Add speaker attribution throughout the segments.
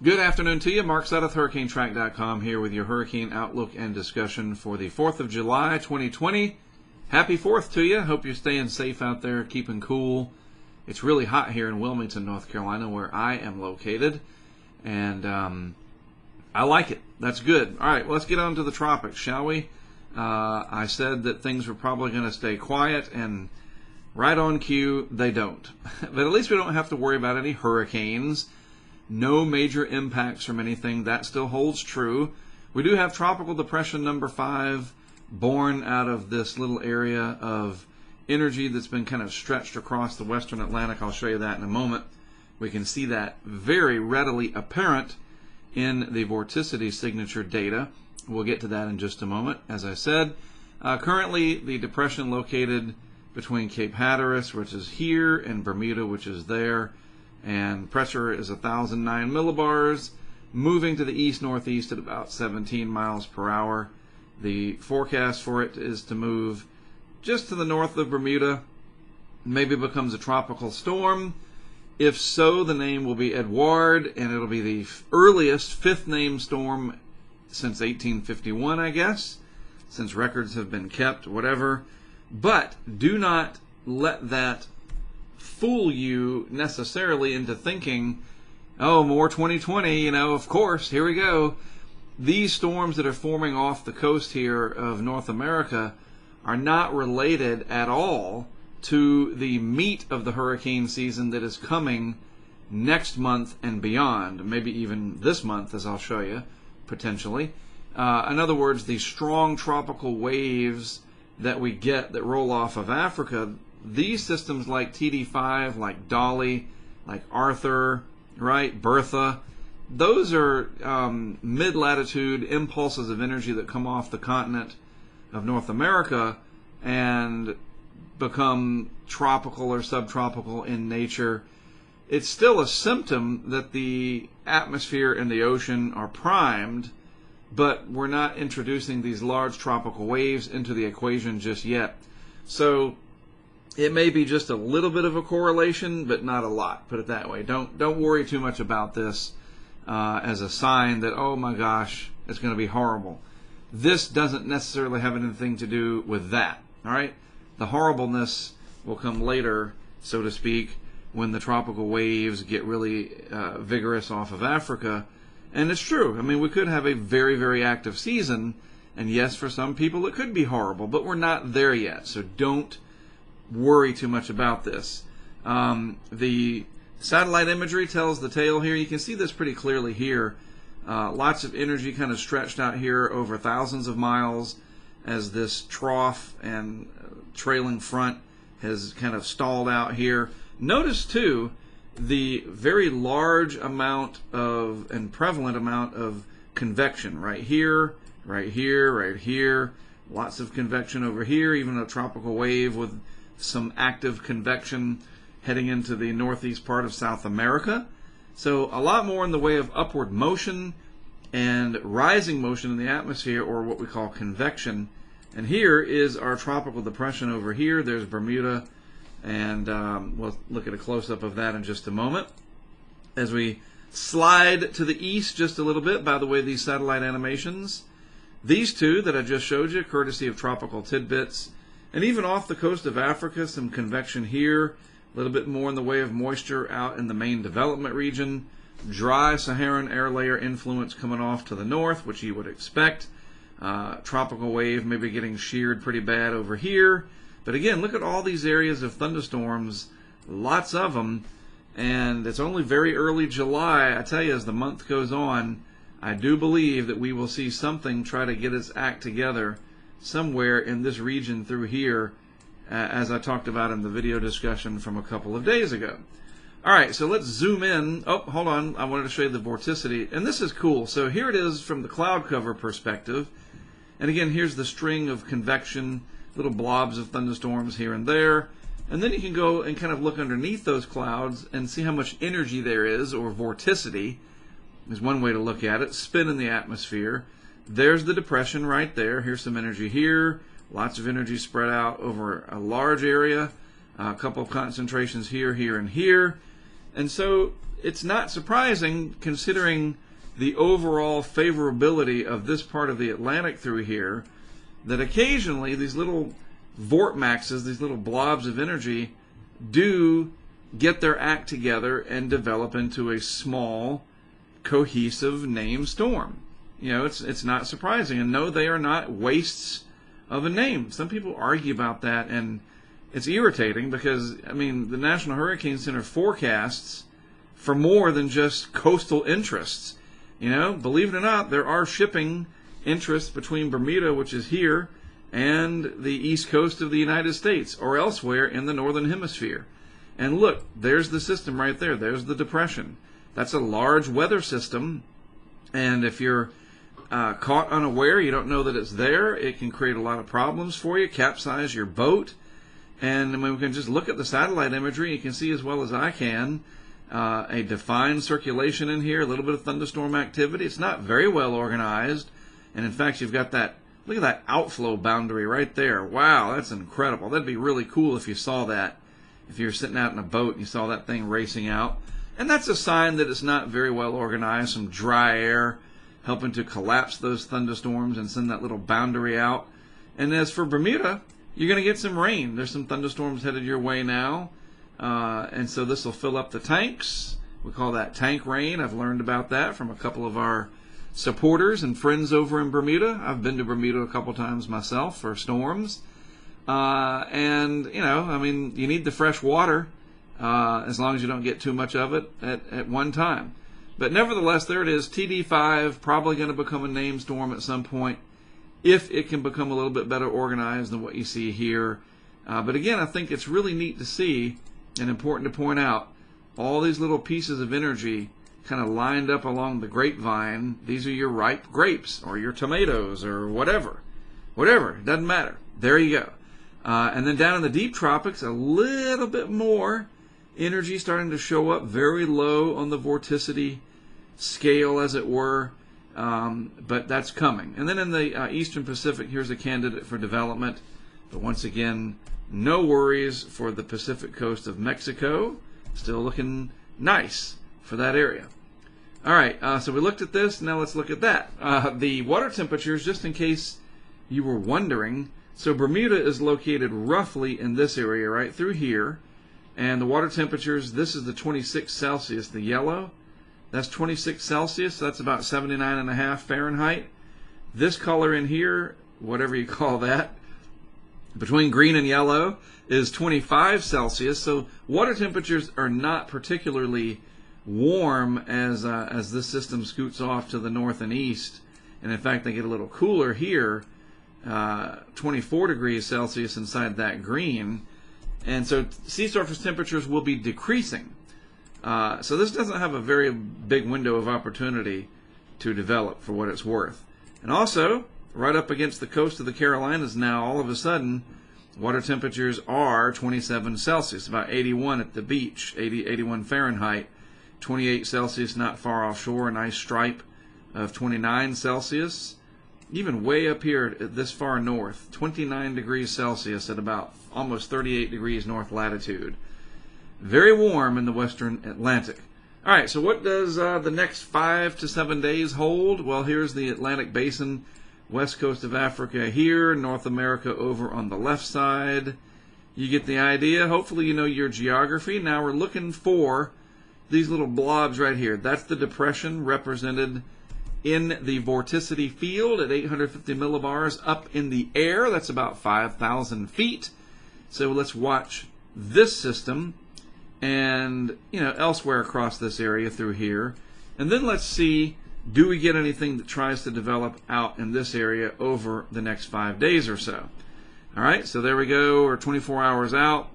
Speaker 1: Good afternoon to you. Mark Sudduth, HurricaneTrack.com, here with your hurricane outlook and discussion for the 4th of July, 2020. Happy 4th to you. Hope you're staying safe out there, keeping cool. It's really hot here in Wilmington, North Carolina, where I am located, and um, I like it. That's good. All right, let's get on to the tropics, shall we? Uh, I said that things were probably going to stay quiet, and right on cue, they don't. but at least we don't have to worry about any hurricanes no major impacts from anything. That still holds true. We do have tropical depression number five, born out of this little area of energy that's been kind of stretched across the western Atlantic. I'll show you that in a moment. We can see that very readily apparent in the vorticity signature data. We'll get to that in just a moment. As I said, uh, currently the depression located between Cape Hatteras, which is here, and Bermuda, which is there and pressure is 1,009 millibars, moving to the east northeast at about 17 miles per hour. The forecast for it is to move just to the north of Bermuda, maybe becomes a tropical storm. If so, the name will be Edouard, and it'll be the earliest fifth name storm since 1851, I guess, since records have been kept, whatever. But do not let that fool you necessarily into thinking, oh, more 2020, you know, of course, here we go. These storms that are forming off the coast here of North America are not related at all to the meat of the hurricane season that is coming next month and beyond, maybe even this month, as I'll show you, potentially. Uh, in other words, the strong tropical waves that we get that roll off of Africa, these systems like TD5, like Dolly, like Arthur, right, Bertha, those are um, mid latitude impulses of energy that come off the continent of North America and become tropical or subtropical in nature. It's still a symptom that the atmosphere and the ocean are primed, but we're not introducing these large tropical waves into the equation just yet. So it may be just a little bit of a correlation, but not a lot. Put it that way. Don't don't worry too much about this uh, as a sign that oh my gosh, it's going to be horrible. This doesn't necessarily have anything to do with that. All right, the horribleness will come later, so to speak, when the tropical waves get really uh, vigorous off of Africa. And it's true. I mean, we could have a very very active season, and yes, for some people it could be horrible, but we're not there yet. So don't worry too much about this. Um, the satellite imagery tells the tale here. You can see this pretty clearly here. Uh, lots of energy kind of stretched out here over thousands of miles as this trough and uh, trailing front has kind of stalled out here. Notice too the very large amount of and prevalent amount of convection right here, right here, right here. Lots of convection over here, even a tropical wave with some active convection heading into the northeast part of South America. So, a lot more in the way of upward motion and rising motion in the atmosphere, or what we call convection. And here is our tropical depression over here. There's Bermuda, and um, we'll look at a close up of that in just a moment. As we slide to the east just a little bit, by the way, these satellite animations, these two that I just showed you, courtesy of Tropical Tidbits, and even off the coast of Africa, some convection here, a little bit more in the way of moisture out in the main development region. Dry Saharan air layer influence coming off to the north, which you would expect. Uh, tropical wave maybe getting sheared pretty bad over here. But again, look at all these areas of thunderstorms, lots of them, and it's only very early July. I tell you, as the month goes on, I do believe that we will see something try to get its act together somewhere in this region through here, uh, as I talked about in the video discussion from a couple of days ago. All right, so let's zoom in. Oh, hold on. I wanted to show you the vorticity. And this is cool. So here it is from the cloud cover perspective. And again, here's the string of convection, little blobs of thunderstorms here and there. And then you can go and kind of look underneath those clouds and see how much energy there is, or vorticity is one way to look at it, spin in the atmosphere. There's the depression right there. Here's some energy here. Lots of energy spread out over a large area. a couple of concentrations here, here, and here. And so it's not surprising considering the overall favorability of this part of the Atlantic through here that occasionally these little vortmaxes, these little blobs of energy, do get their act together and develop into a small, cohesive named storm. You know, it's it's not surprising. And no, they are not wastes of a name. Some people argue about that, and it's irritating because I mean the National Hurricane Center forecasts for more than just coastal interests. You know, believe it or not, there are shipping interests between Bermuda, which is here, and the east coast of the United States or elsewhere in the northern hemisphere. And look, there's the system right there. There's the depression. That's a large weather system. And if you're uh, caught unaware, you don't know that it's there, it can create a lot of problems for you, capsize your boat. And we can just look at the satellite imagery. You can see as well as I can uh, a defined circulation in here, a little bit of thunderstorm activity. It's not very well organized. And in fact, you've got that Look at that outflow boundary right there. Wow, that's incredible. That'd be really cool if you saw that. If you're sitting out in a boat and you saw that thing racing out. And that's a sign that it's not very well organized. Some dry air helping to collapse those thunderstorms and send that little boundary out. And as for Bermuda, you're going to get some rain. There's some thunderstorms headed your way now. Uh, and so this will fill up the tanks. We call that tank rain. I've learned about that from a couple of our supporters and friends over in Bermuda. I've been to Bermuda a couple times myself for storms. Uh, and, you know, I mean, you need the fresh water uh, as long as you don't get too much of it at, at one time. But nevertheless, there it is. TD5 probably going to become a name storm at some point if it can become a little bit better organized than what you see here. Uh, but again, I think it's really neat to see and important to point out all these little pieces of energy kind of lined up along the grapevine. These are your ripe grapes or your tomatoes or whatever. Whatever, it doesn't matter. There you go. Uh, and then down in the deep tropics, a little bit more energy starting to show up, very low on the vorticity scale, as it were. Um, but that's coming. And then in the uh, Eastern Pacific, here's a candidate for development. But once again, no worries for the Pacific coast of Mexico. Still looking nice for that area. All right, uh, so we looked at this. Now let's look at that. Uh, the water temperatures, just in case you were wondering. So Bermuda is located roughly in this area, right through here. And the water temperatures, this is the 26 Celsius, the yellow. That's 26 Celsius. That's about 79 and a half Fahrenheit. This color in here, whatever you call that, between green and yellow, is 25 Celsius. So water temperatures are not particularly warm as uh, as this system scoots off to the north and east, and in fact they get a little cooler here, uh, 24 degrees Celsius inside that green, and so sea surface temperatures will be decreasing. Uh, so this doesn't have a very big window of opportunity to develop for what it's worth. And also, right up against the coast of the Carolinas now, all of a sudden, water temperatures are 27 Celsius, about 81 at the beach, 80, 81 Fahrenheit. 28 Celsius not far offshore, a nice stripe of 29 Celsius. Even way up here at this far north, 29 degrees Celsius at about almost 38 degrees north latitude. Very warm in the western Atlantic. All right, so what does uh, the next five to seven days hold? Well, here's the Atlantic Basin, west coast of Africa here, North America over on the left side. You get the idea. Hopefully, you know your geography. Now we're looking for these little blobs right here. That's the depression represented in the vorticity field at 850 millibars up in the air. That's about 5,000 feet. So let's watch this system and you know elsewhere across this area through here. And then let's see do we get anything that tries to develop out in this area over the next five days or so. All right, so there we go. We're 24 hours out,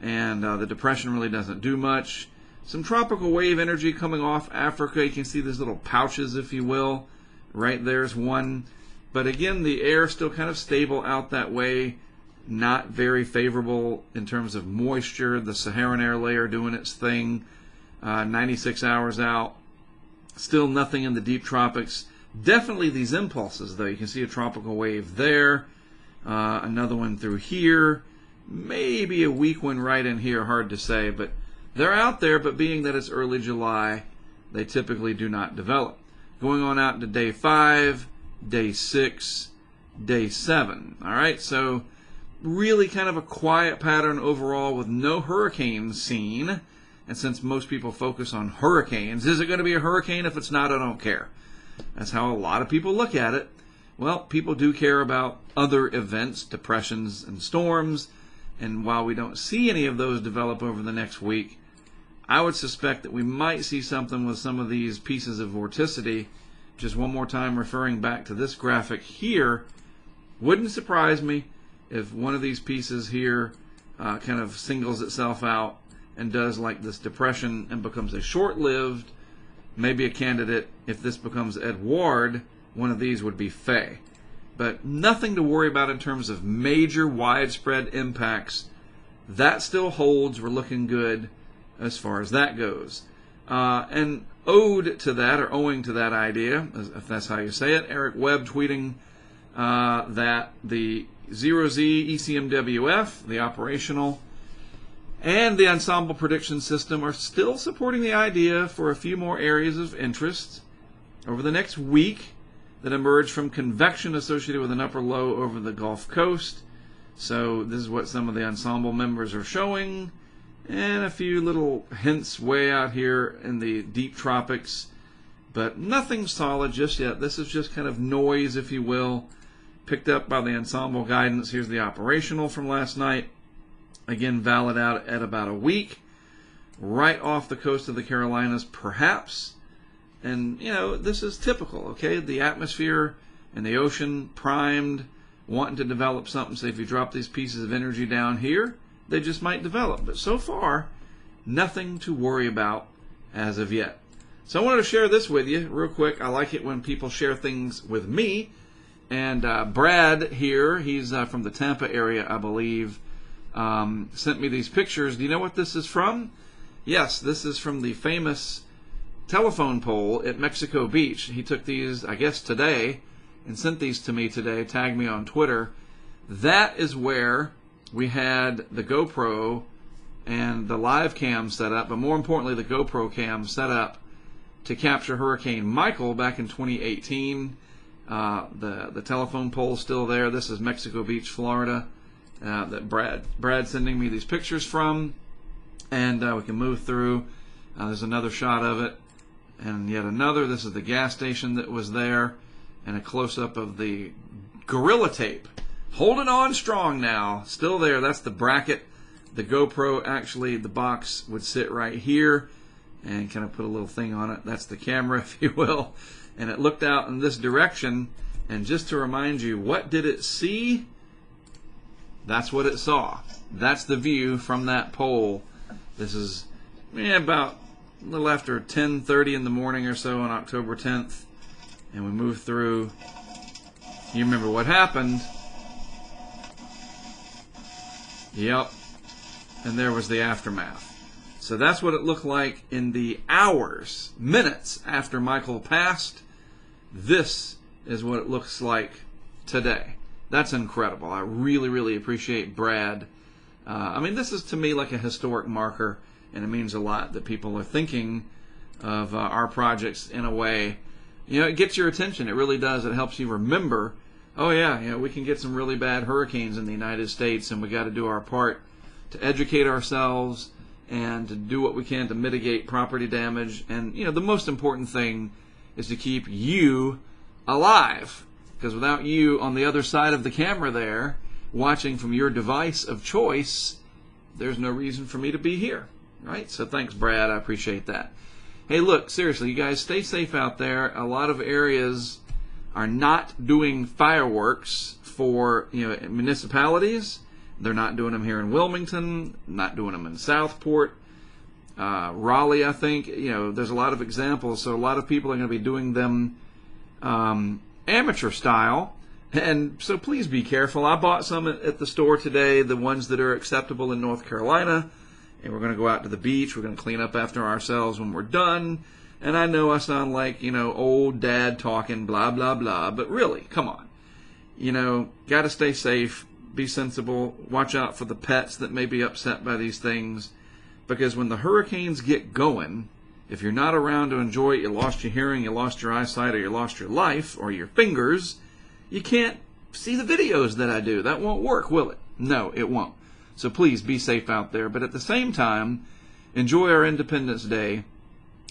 Speaker 1: and uh, the depression really doesn't do much. Some tropical wave energy coming off Africa. You can see these little pouches, if you will. Right there's one. But again, the air still kind of stable out that way. Not very favorable in terms of moisture. The Saharan air layer doing its thing. Uh, 96 hours out. Still nothing in the deep tropics. Definitely these impulses, though. You can see a tropical wave there. Uh, another one through here. Maybe a weak one right in here. Hard to say, but they're out there, but being that it's early July, they typically do not develop. Going on out to day five, day six, day seven. All right, so really kind of a quiet pattern overall with no hurricanes seen. And since most people focus on hurricanes, is it going to be a hurricane? If it's not, I don't care. That's how a lot of people look at it. Well, people do care about other events, depressions and storms. And while we don't see any of those develop over the next week, I would suspect that we might see something with some of these pieces of vorticity. Just one more time, referring back to this graphic here, wouldn't surprise me if one of these pieces here uh, kind of singles itself out and does like this depression and becomes a short-lived, maybe a candidate. If this becomes Edouard, one of these would be Faye. But nothing to worry about in terms of major widespread impacts. That still holds. We're looking good as far as that goes. Uh, and owed to that, or owing to that idea, if that's how you say it, Eric Webb tweeting uh, that the 0Z ECMWF, the operational, and the ensemble prediction system are still supporting the idea for a few more areas of interest over the next week that emerge from convection associated with an upper low over the Gulf Coast. So this is what some of the ensemble members are showing, and a few little hints way out here in the deep tropics, but nothing solid just yet. This is just kind of noise, if you will, picked up by the ensemble guidance. Here's the operational from last night. Again, valid out at about a week, right off the coast of the Carolinas, perhaps. And, you know, this is typical, okay? The atmosphere and the ocean primed, wanting to develop something. So if you drop these pieces of energy down here, they just might develop. But so far, nothing to worry about as of yet. So I wanted to share this with you real quick. I like it when people share things with me. And uh, Brad here, he's uh, from the Tampa area, I believe um, sent me these pictures. Do you know what this is from? Yes, this is from the famous telephone pole at Mexico Beach. He took these, I guess, today and sent these to me today, tagged me on Twitter. That is where we had the GoPro and the live cam set up, but more importantly, the GoPro cam set up to capture Hurricane Michael back in 2018. Uh, the the telephone pole is still there. This is Mexico Beach, Florida uh, that Brad Brad sending me these pictures from, and uh, we can move through. Uh, there's another shot of it, and yet another. This is the gas station that was there, and a close up of the Gorilla Tape. Holding on strong now, still there. That's the bracket. The GoPro actually, the box would sit right here, and kind of put a little thing on it. That's the camera, if you will, and it looked out in this direction. And just to remind you, what did it see? That's what it saw. That's the view from that pole. This is about a little after 10:30 in the morning or so on October 10th, and we move through. You remember what happened? Yep. And there was the aftermath. So that's what it looked like in the hours, minutes after Michael passed. This is what it looks like today that's incredible. I really, really appreciate Brad. Uh, I mean, this is to me like a historic marker, and it means a lot that people are thinking of uh, our projects in a way. You know, it gets your attention. It really does. It helps you remember. Oh yeah, you know, we can get some really bad hurricanes in the United States, and we got to do our part to educate ourselves and to do what we can to mitigate property damage. And you know, the most important thing is to keep you alive because without you on the other side of the camera there, watching from your device of choice, there's no reason for me to be here. Right? So thanks, Brad. I appreciate that. Hey, look, seriously, you guys stay safe out there. A lot of areas are not doing fireworks for you know municipalities. They're not doing them here in Wilmington, not doing them in Southport. Uh, Raleigh, I think, you know, there's a lot of examples. So a lot of people are going to be doing them um, amateur style. And so please be careful. I bought some at the store today, the ones that are acceptable in North Carolina. And we're going to go out to the beach. We're going to clean up after ourselves when we're done. And I know I sound like, you know, old dad talking, blah, blah, blah. But really, come on. You know, got to stay safe, be sensible, watch out for the pets that may be upset by these things. because when the hurricanes get going, if you're not around to enjoy it, you lost your hearing, you lost your eyesight, or you lost your life, or your fingers, you can't see the videos that I do. That won't work, will it? No, it won't. So please be safe out there. But at the same time, enjoy our Independence Day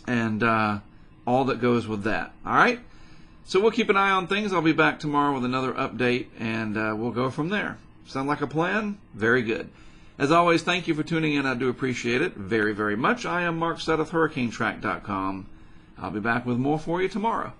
Speaker 1: and uh, all that goes with that. All right? So we'll keep an eye on things. I'll be back tomorrow with another update, and uh, we'll go from there. Sound like a plan? Very good. As always, thank you for tuning in. I do appreciate it very, very much. I am Mark Sudduth, HurricaneTrack.com. I'll be back with more for you tomorrow.